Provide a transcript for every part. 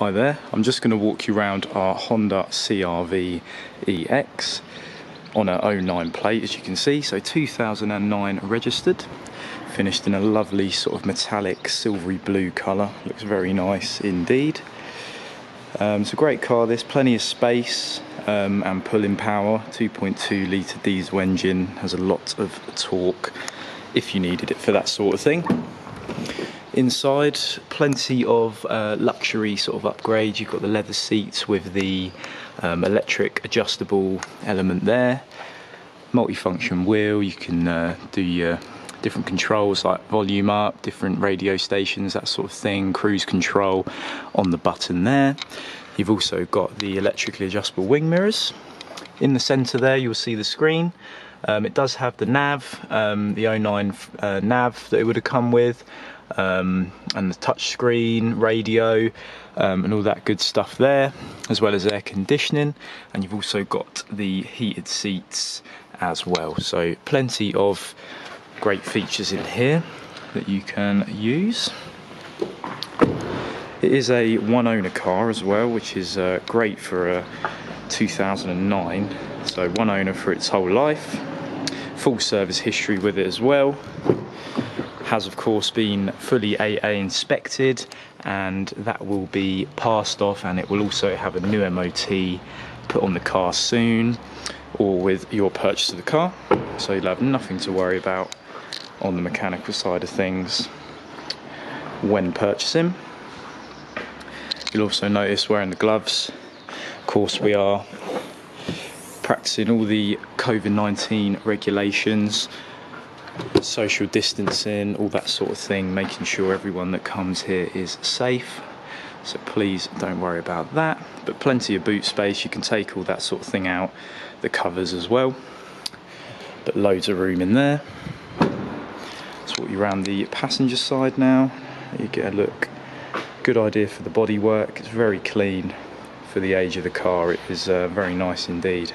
Hi there, I'm just going to walk you around our Honda CRV EX on a 09 plate as you can see, so 2009 registered, finished in a lovely sort of metallic silvery blue colour, looks very nice indeed. Um, it's a great car, there's plenty of space um, and pulling power, 2.2 litre diesel engine, has a lot of torque if you needed it for that sort of thing. Inside, plenty of uh, luxury sort of upgrades. You've got the leather seats with the um, electric adjustable element there. Multifunction wheel, you can uh, do your different controls like volume up, different radio stations, that sort of thing, cruise control on the button there. You've also got the electrically adjustable wing mirrors. In the centre there, you'll see the screen. Um, it does have the nav, um, the 09 uh, nav that it would have come with, um, and the touchscreen, radio, um, and all that good stuff there, as well as air conditioning. And you've also got the heated seats as well. So plenty of great features in here that you can use. It is a one owner car as well, which is uh, great for a 2009. So one owner for its whole life. Full service history with it as well. Has of course been fully AA inspected and that will be passed off and it will also have a new MOT put on the car soon or with your purchase of the car. So you'll have nothing to worry about on the mechanical side of things when purchasing. You'll also notice wearing the gloves. Of course, we are practicing all the COVID 19 regulations, social distancing, all that sort of thing, making sure everyone that comes here is safe. So please don't worry about that. But plenty of boot space, you can take all that sort of thing out, the covers as well. But loads of room in there. Let's walk you around the passenger side now. You get a look good idea for the bodywork. It's very clean for the age of the car. It is uh, very nice indeed.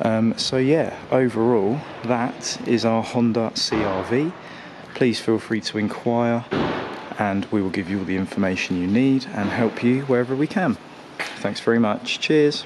Um, so yeah, overall, that is our Honda CRV. Please feel free to inquire and we will give you all the information you need and help you wherever we can. Thanks very much. Cheers.